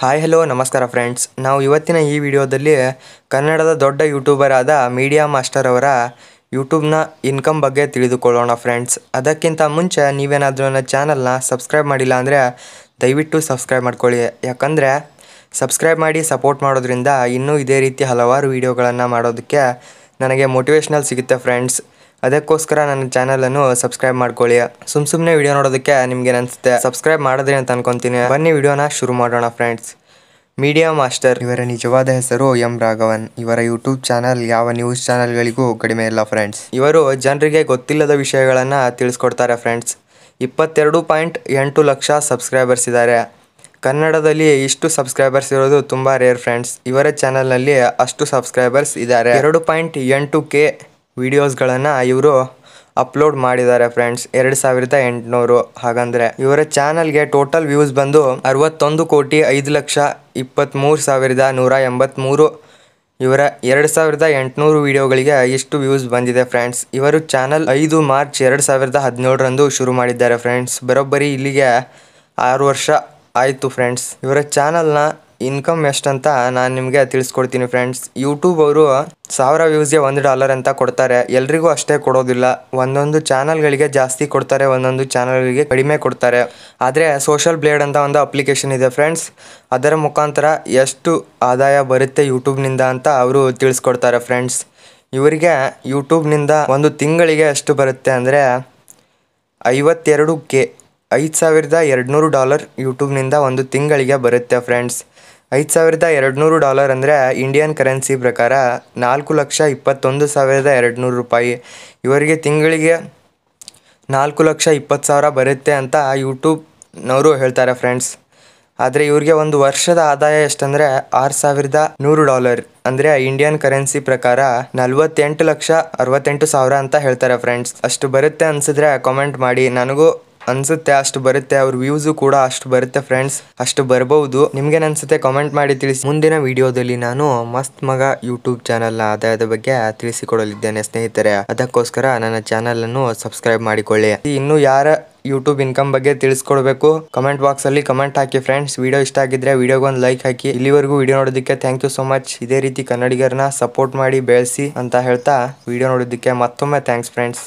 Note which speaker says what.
Speaker 1: Hi hello ನಮಸ್ಕಾರ friends ನಾವು ಇವತ್ತಿನ ಈ ವಿಡಿಯೋದಲ್ಲಿ ಕನ್ನಡದ ದೊಡ್ಡ ಯೂಟ್ಯೂಬರ್ ಆದ ಮೀಡಿಯಾ ಮಾಸ್ಟರ್ ಅವರ ಯೂಟ್ಯೂಬ್ನ ಇನ್ಕಮ್ ಬಗ್ಗೆ ತಿಳಿದುಕೊಳ್ಳೋಣ ಫ್ರೆಂಡ್ಸ್ ಅದಕ್ಕಿಂತ ಮುಂಚೆ ನೀವೇನಾದರೂ ನನ್ನ ಚಾನಲ್ನ ಸಬ್ಸ್ಕ್ರೈಬ್ ಮಾಡಿಲ್ಲ ಅಂದರೆ ದಯವಿಟ್ಟು ಸಬ್ಸ್ಕ್ರೈಬ್ ಮಾಡ್ಕೊಳ್ಳಿ. ಯಾಕಂದರೆ ಸಬ್ಸ್ಕ್ರೈಬ್ ಮಾಡಿ ಸಪೋರ್ಟ್ ಮಾಡೋದ್ರಿಂದ ಇನ್ನೂ ಇದೇ ರೀತಿ ಹಲವಾರು ವೀಡಿಯೋಗಳನ್ನು ಮಾಡೋದಕ್ಕೆ ನನಗೆ ಮೋಟಿವೇಶ್ನಲ್ ಸಿಗುತ್ತೆ ಫ್ರೆಂಡ್ಸ್ ಅದಕ್ಕೋಸ್ಕರ ನನ್ನ ಚಾನಲನ್ನು ಸಬ್ಸ್ಕ್ರೈಬ್ ಮಾಡ್ಕೊಳ್ಳಿ. ಸುಮ್ ಸುಮ್ಮನೆ ವಿಡಿಯೋ ನೋಡೋದಕ್ಕೆ ನಿಮಗೆ ಅನಿಸುತ್ತೆ ಸಬ್ಸ್ಕ್ರೈಬ್ ಮಾಡಿದ್ರಿ ಅಂತ ಅನ್ಕೊಂತೀನಿ. ಬನ್ನಿ ವಿಡಿಯೋನ ಶುರು ಮಾಡೋಣ ಫ್ರೆಂಡ್ಸ್ ಮೀಡಿಯಾ ಮಾಸ್ಟರ್ ಇವರ ನಿಜವಾದ ಹೆಸರು ಎಂ ರಾಘವನ್. ಇವರ ಯೂಟ್ಯೂಬ್ ಚಾನಲ್ ಯಾವ ನ್ಯೂಸ್ ಚಾನಲ್ಗಳಿಗೂ ಕಡಿಮೆ ಇಲ್ಲ ಫ್ರೆಂಡ್ಸ್ ಇವರು ಜನರಿಗೆ ಗೊತ್ತಿಲ್ಲದ ವಿಷಯಗಳನ್ನು ತಿಳಿಸ್ಕೊಡ್ತಾರೆ ಫ್ರೆಂಡ್ಸ್ ಇಪ್ಪತ್ತೆರಡು ಪಾಯಿಂಟ್ ಎಂಟು ಲಕ್ಷ ಸಬ್ಸ್ಕ್ರೈಬರ್ಸ್ ಇದ್ದಾರೆ. ಕನ್ನಡದಲ್ಲಿ ಇಷ್ಟು ಸಬ್ಸ್ಕ್ರೈಬರ್ಸ್ ಇರೋದು ತುಂಬ ರೇರ್ ಫ್ರೆಂಡ್ಸ್ ಇವರ ಚಾನಲ್ನಲ್ಲಿ ಅಷ್ಟು ಸಬ್ಸ್ಕ್ರೈಬರ್ಸ್ ಇದ್ದಾರೆ. ಎರಡು ಪಾಯಿಂಟ್ ಎಂಟು ಕೆ ವಿಡಿಯೋಸ್ಗಳನ್ನು ಇವರು ಅಪ್ಲೋಡ್ ಮಾಡಿದ್ದಾರೆ ಫ್ರೆಂಡ್ಸ್. ಎರಡು ಸಾವಿರದ ಎಂಟುನೂರು. ಹಾಗಂದ್ರೆ ಇವರ ಚಾನಲ್ಗೆ ಟೋಟಲ್ ವ್ಯೂಸ್ ಬಂದು ಅರವತ್ತೊಂದು ಕೋಟಿ ಐದು ಲಕ್ಷ ಇಪ್ಪತ್ತ್ಮೂರು ಸಾವಿರದ ನೂರ ಎಂಬತ್ತ್ಮೂರು ಇವರ ಎರಡು ಸಾವಿರದ ಎಂಟುನೂರು ವಿಡಿಯೋಗಳಿಗೆ ಇಷ್ಟು ವ್ಯೂಸ್ ಬಂದಿದೆ ಫ್ರೆಂಡ್ಸ್. ಇವರು ಚಾನಲ್ ಐದು ಮಾರ್ಚ್ ಎರಡು ಸಾವಿರದ ಹದಿನೇಳರಂದು ಶುರು ಮಾಡಿದ್ದಾರೆ ಫ್ರೆಂಡ್ಸ್. ಬರೋಬ್ಬರಿ ಇಲ್ಲಿಗೆ ಆರು ವರ್ಷ ಆಯಿತು ಫ್ರೆಂಡ್ಸ್. ಇವರ ಚಾನಲ್ನ ಇನ್ಕಮ್ ಎಷ್ಟಂತ ನಾನು ನಿಮಗೆ ತಿಳಿಸ್ಕೊಡ್ತೀನಿ ಫ್ರೆಂಡ್ಸ್ ಯೂಟ್ಯೂಬ್ ಅವರು ಸಾವಿರ ವ್ಯೂಸ್ಗೆ ಒಂದು ಡಾಲರ್ ಅಂತ ಕೊಡ್ತಾರೆ. ಎಲ್ರಿಗೂ ಅಷ್ಟೇ ಕೊಡೋದಿಲ್ಲ. ಒಂದೊಂದು ಚಾನಲ್ಗಳಿಗೆ ಜಾಸ್ತಿ ಕೊಡ್ತಾರೆ, ಒಂದೊಂದು ಚಾನಲ್ಗಳಿಗೆ ಕಡಿಮೆ ಕೊಡ್ತಾರೆ. ಆದರೆ ಸೋಷಲ್ ಬ್ಲೇಡ್ ಅಂತ ಒಂದು ಅಪ್ಲಿಕೇಶನ್ ಇದೆ ಫ್ರೆಂಡ್ಸ್ ಅದರ ಮುಖಾಂತರ ಎಷ್ಟು ಆದಾಯ ಬರುತ್ತೆ ಯೂಟ್ಯೂಬ್ನಿಂದ ಅಂತ ಅವರು ತಿಳಿಸ್ಕೊಡ್ತಾರೆ ಫ್ರೆಂಡ್ಸ್ ಇವರಿಗೆ ಯೂಟ್ಯೂಬ್ನಿಂದ ಒಂದು ತಿಂಗಳಿಗೆ ಎಷ್ಟು ಬರುತ್ತೆ ಅಂದರೆ ಐವತ್ತೆರಡು ಕೆ ಐದು ಸಾವಿರದ ಎರಡುನೂರು ಡಾಲರ್ ಯೂಟ್ಯೂಬ್ನಿಂದ ಒಂದು ತಿಂಗಳಿಗೆ ಬರುತ್ತೆ ಫ್ರೆಂಡ್ಸ್. ಐದು ಸಾವಿರದ ಎರಡುನೂರು ಡಾಲರ್ ಅಂದರೆ ಇಂಡಿಯನ್ ಕರೆನ್ಸಿ ಪ್ರಕಾರ ನಾಲ್ಕು ಲಕ್ಷ ಇಪ್ಪತ್ತೊಂದು ಸಾವಿರದ ಎರಡುನೂರು ರೂಪಾಯಿ. ಇವರಿಗೆ ತಿಂಗಳಿಗೆ ನಾಲ್ಕು ಲಕ್ಷ ಇಪ್ಪತ್ತು ಸಾವಿರ ಬರುತ್ತೆ ಅಂತ ಯೂಟ್ಯೂಬ್ನವರು ಹೇಳ್ತಾರೆ ಫ್ರೆಂಡ್ಸ್. ಆದರೆ ಇವ್ರಿಗೆ ಒಂದು ವರ್ಷದ ಆದಾಯ ಎಷ್ಟಂದರೆ ಆರು ಸಾವಿರದ ನೂರು ಡಾಲರ್ ಅಂದರೆ ಇಂಡಿಯನ್ ಕರೆನ್ಸಿ ಪ್ರಕಾರ ನಲ್ವತ್ತೆಂಟು ಲಕ್ಷ ಅರವತ್ತೆಂಟು ಸಾವಿರ ಅಂತ ಹೇಳ್ತಾರೆ ಫ್ರೆಂಡ್ಸ್. ಅಷ್ಟು ಬರುತ್ತೆ ಅನ್ಸಿದ್ರೆ ಕಾಮೆಂಟ್ ಮಾಡಿ. ನನಗೂ ಅನ್ಸುತ್ತೆ, ಅಷ್ಟು ಬರುತ್ತೆ, ಅವ್ರ ವ್ಯೂಸು ಕೂಡ ಅಷ್ಟು ಬರುತ್ತೆ ಫ್ರೆಂಡ್ಸ್ ಅಷ್ಟು ಬರ್ಬೋದು. ನಿಮ್ಗೇನನ್ಸುತ್ತೆ ಕಾಮೆಂಟ್ ಮಾಡಿ ತಿಳಿಸಿ. ಮುಂದಿನ ವಿಡಿಯೋದಲ್ಲಿ ನಾನು ಮಸ್ತ್ ಮಗ ಯೂಟ್ಯೂಬ್ ಚಾನಲ್ನ ಆದಾಯದ ಬಗ್ಗೆ ತಿಳಿಸಿಕೊಡಲಿದ್ದೇನೆ ಸ್ನೇಹಿತರೆ. ಅದಕ್ಕೋಸ್ಕರ ನನ್ನ ಚಾನೆಲ್ ಅನ್ನು ಸಬ್ಸ್ಕ್ರೈಬ್ ಮಾಡಿಕೊಳ್ಳಿ. ಇನ್ನು ಯಾರ ಯೂಟ್ಯೂಬ್ ಇನ್ಕಮ್ ಬಗ್ಗೆ ತಿಳಿಸ್ಕೊಡ್ಬೇಕು ಕಮೆಂಟ್ ಬಾಕ್ಸ್ ಅಲ್ಲಿ ಕಮೆಂಟ್ ಹಾಕಿ ಫ್ರೆಂಡ್ಸ್ ವಿಡಿಯೋ ಇಷ್ಟ ಆಗಿದ್ರೆ ವಿಡಿಯೋಗೆ ಒಂದು ಲೈಕ್ ಹಾಕಿ. ಇಲ್ಲಿವರೆಗೂ ವಿಡಿಯೋ ನೋಡೋದಕ್ಕೆ ಥ್ಯಾಂಕ್ ಯು ಸೊ ಮಚ್ ಇದೇ ರೀತಿ ಕನ್ನಡಿಗರನ್ನ ಸಪೋರ್ಟ್ ಮಾಡಿ ಬೆಳೆಸಿ ಅಂತ ಹೇಳ್ತಾ ವಿಡಿಯೋ ನೋಡೋದಕ್ಕೆ ಮತ್ತೊಮ್ಮೆ ಥ್ಯಾಂಕ್ಸ್ ಫ್ರೆಂಡ್ಸ್